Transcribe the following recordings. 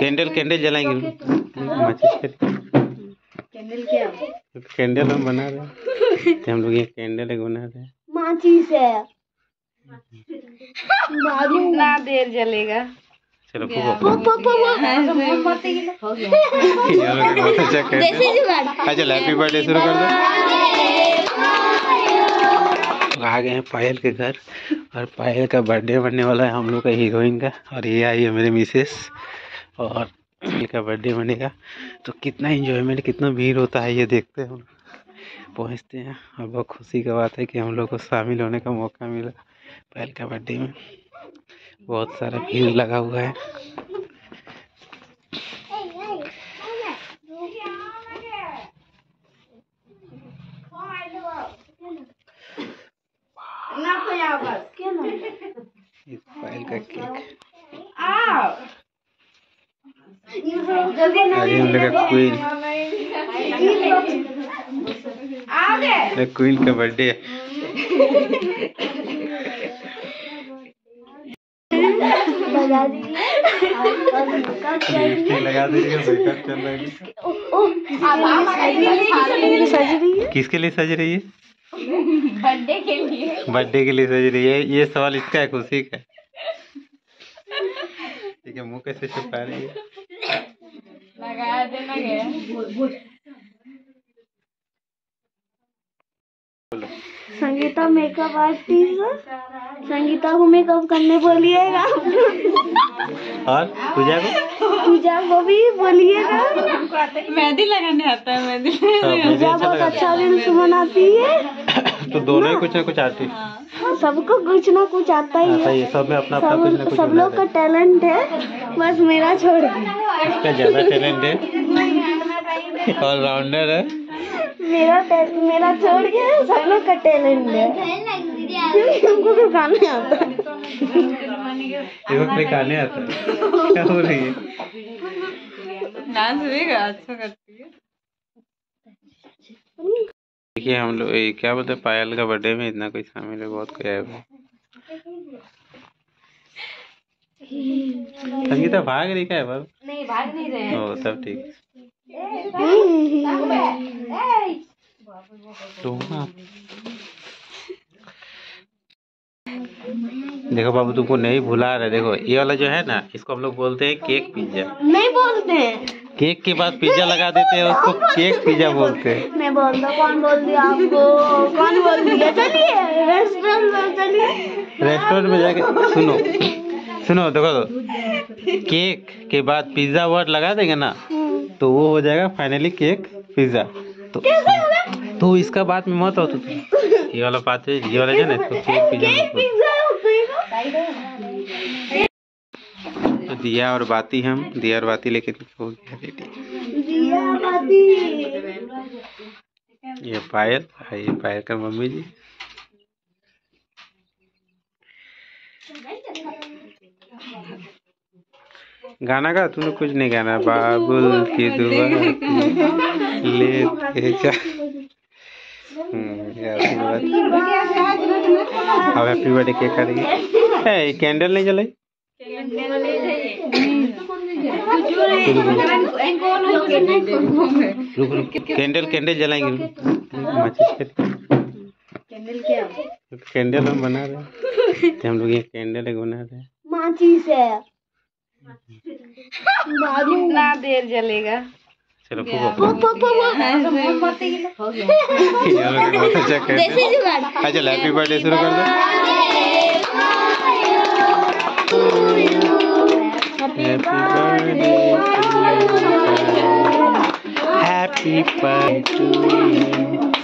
Candle candle जलाएँगे। माचिस candle क्या? कैंडल हम बना रहे हैं। हम लोग ये कैंडल एक बना रहे हैं। माचिस है कितना देर जलेगा? चलो हो? अच्छा हैं। अच्छा हैप्पी बर्थडे शुरू कर दो। आ गए हैं पायल के घर। और पायल का बर्थडे बनने वाला है हम लोग का हीरोइन का। और ये आई है मेरे मिसेस और का बर्थडे बनेगा। तो कितना इन्जॉयमेंट कितना भीड़ होता है ये देखते हैं हम पहुँचते हैं। और बहुत खुशी का बात है कि हम लोग को शामिल होने का मौका मिला पायल का बर्थडे में। बहुत सारा भीड़ लगा हुआ है। पायल का केक। अरे हम लोग का क्वीन क्वीन का बर्थडे है लिपस्टिक लगा दे रही है मेकअप चल रहा है। किसके लिए सज रही है? बर्थडे के लिए। बर्थडे के लिए सज रही है। ये सवाल इसका है खुशी का। ठीक है मुँह कैसे छुपा रही है? लगा देना गया संगीता मेकअप आर्टिस्ट संगीता को मेकअप करने बोलिएगा। और पूजा को? पूजा को भी बोलिएगा। मेहंदी लगाने आता है मेहंदी तो पूजा अच्छा बहुत अच्छा रील्स बनाती है। तो दोनों ही कुछ ना कुछ आती। सबको कुछ ना कुछ आता ही है सब में अपना अपना कुछ ना कुछ सब लोग का टैलेंट है। बस मेरा छोड़ के इसका ज़्यादा टैलेंट है। ऑलराउंडर है। मेरा मेरा छोड़ के सब लोग का टैलेंट है। क्योंकि हमको तो गाने आता है। देखो क्लिक आने आता है। क्या हो रही है? डांस भी अच्छा करती है। देखिए हम लोग क्या बोलते हैं पायल का बर्थडे में इतना कोई शामिल है बहुत कोई है। संगीता भाग रही क्या है बाबू नहीं भाग नहीं रहे ओ सब ठीक। तो हाँ। देखो बाबू तुमको नहीं भुला रहे। देखो ये वाला जो है ना इसको हम लोग बोलते हैं केक पिज्जा। नहीं बोलते। हैं केक के बाद पिज्जा लगा देते हैं उसको केक पिज्जा बोलते हैं। मैं बोलता कौन बोल दिया आपको? कौन बोल दिया चलिए रेस्टोरेंट में चलिए। रेस्टोरेंट में जाके सुनो। सुनो देखो तो। केक के बाद पिज्जा वर्ड लगा देंगे ना तो वो हो जाएगा फाइनली केक पिज्जा। तो तो इसका बात में मत हो तो ये वाला बात है ये वाला जो है ना इसको केक पिज्जा तो दिया और बाती हम दिया और बाती लेके हो गया रेडी ये पायल ये पायल का मम्मी जी। गाना गा तूने कुछ नहीं गाना। बाबुल की दुआ। जा। हम्म, अब हैप्पी बर्थडे केक काटेंगे ए कैंडल नहीं जलाई? कैंडल कैंडल जलाएँगे। माचिस क्या कैंडल हम बना रहे हैं। हम लोग ये कैंडल बना रहे हैं। माचिस है। कितना देर जलेगा? चलो हो अच्छा अच्छा हैप्पी बर्थडे शुरू कर दो। Happy birthday to you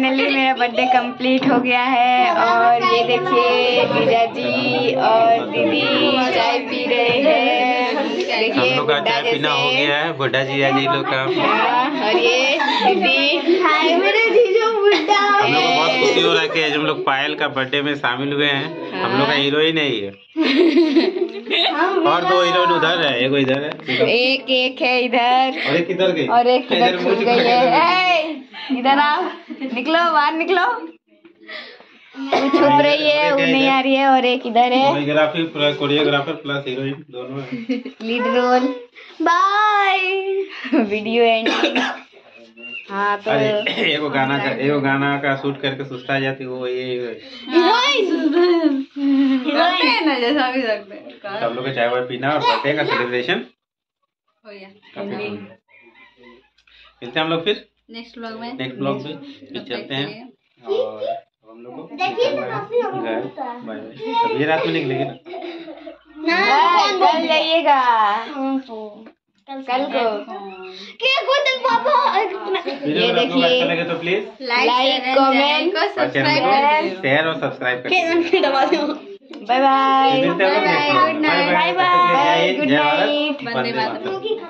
finally मेरा बर्थडे कंप्लीट हो गया है और ये देखिए जीजा जी और दीदी चाय पी रहे हैं। हम देखिए लोग का चाय पीना हो गया है बुड्ढा जी जी लोग का। हम हाँ, और ये दीदी। हाय मेरे जीजू बुड्ढा लोग बहुत खुशी हो रहा है कि आज हम लोग पायल का बर्थडे में शामिल हुए हैं। हम लोग का हीरोइन है ये। और दो हीरोइन उधर है एगो इधर है। एक एक है इधर। और एक किधर गई? और एक इधर गई है। इधर आओ निकलो बाहर निकलो। वो छुप रही है वो नहीं आ रही है और एक इधर है। कोरियोग्राफी कोरियोग्राफर प्लस हीरोइन दोनों है। Lead role. Bye. Video and हाँ तो एगो गाना का एगो गाना का शूट करके सुस्ता जाती वो ये करते हैं ना जैसा भी सकते हैं। सब लोग को चाय वाय पीना और बर्थडे का सेलिब्रेशन हो गया। मिलते हैं हम लोग फिर। नेक्स्ट व्लॉग में। नेक्स्ट ब्लॉग में। फिर चलते हैं। और हम लोग को घर बाय बाय अभी रात में निकलेंगे ना। जाइएगा। कल को। के गुड पापा। वीडियो ये देखिए। तो प्लीज़ लाइक कमेंट शेयर और सब्सक्राइब करें। दबा दो। Bye bye. Good night bye bye good night Vande Mataram